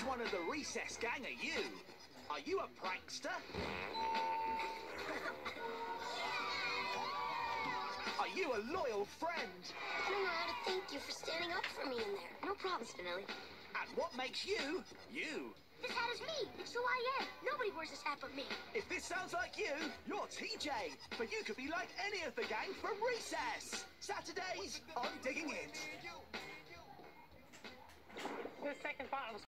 Which one of the recess gang, are you? Are you a prankster? Are you a loyal friend? I don't know how to thank you for standing up for me in there. No problem, Spinelli. And what makes you, you? This hat is me. It's who I am. Nobody wears this hat but me. If this sounds like you, you're TJ. But you could be like any of the gang from Recess. Saturdays on Diggin' It.